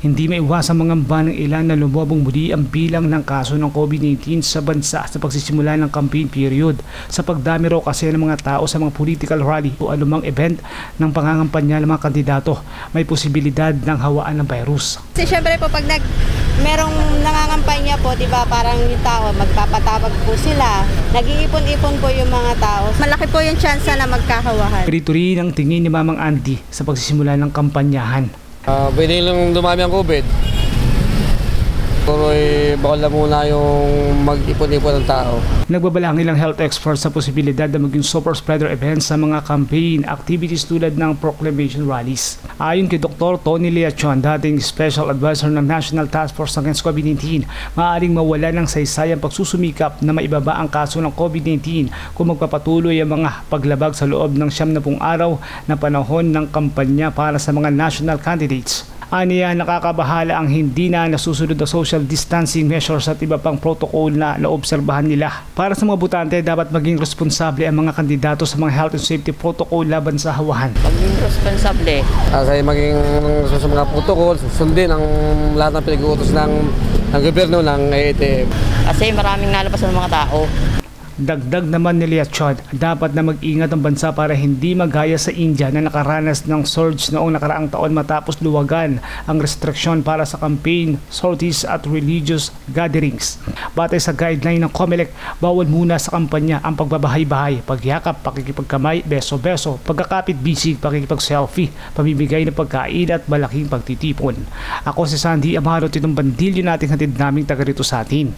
Hindi maiwasang mangamba ng ilan na lumabong muli ang bilang ng kaso ng COVID-19 sa bansa sa pagsisimula ng campaign period. Sa pagdami raw kasi ng mga tao sa mga political rally o anumang event ng pangangampanya ng mga kandidato, may posibilidad ng hawaan ng virus. Kasi syempre po pag nag merong nangangampanya po, 'di ba, parang yung tao magpapatawag po sila. Nag-iipon-ipon po yung mga tao. Malaki po yung chance na magkakawahan. Perito rin ang tingin ni Mamang Andy sa pagsisimula ng kampanyahan. Uh, pwede lang dumami ang COVID. Eh, bawal na muna yung mag-ipon-ipon ng tao. Nagbabala ang health experts sa posibilidad na maging super spreader events sa mga campaign activities tulad ng proclamation rallies. Ayon kay Dr. Tony Leachon, dating Special Advisor ng National Task Force Against COVID-19, maaaring mawala ng saysayang pagsusumikap na maibaba ang kaso ng COVID-19 kung magpapatuloy ang mga paglabag sa loob ng siyam na pung araw na panahon ng kampanya para sa mga national candidates. Aniya nakakabahala ang hindi na nasusunod na social distancing measures at iba pang protocol na naobserbahan nila. Para sa mga butante, dapat maging responsable ang mga kandidato sa mga health and safety protocol laban sa hawahan. Maging responsable. Kasi maging sa mga protocol, sundin ang lahat ng pinag-uutos ng, ng gobyerno ng ATM. Kasi maraming nalabas ng mga tao. Dagdag naman ni Leachon, dapat na mag-ingat ang bansa para hindi magaya sa India na nakaranas ng surge noong nakaraang taon matapos luwagan ang restriksyon para sa campaign, sorties at religious gatherings. Batay sa guideline ng COMELEC, bawal muna sa kampanya ang pagbabahay-bahay, pagyakap, pakikipagkamay, beso-beso, pagkakapit bisig, pakikipag-selfie, pamimigay ng pagkain at malaking pagtitipon. Ako si Sandy Amaro, tinong bandilyo nating hatid naming taga rito sa atin.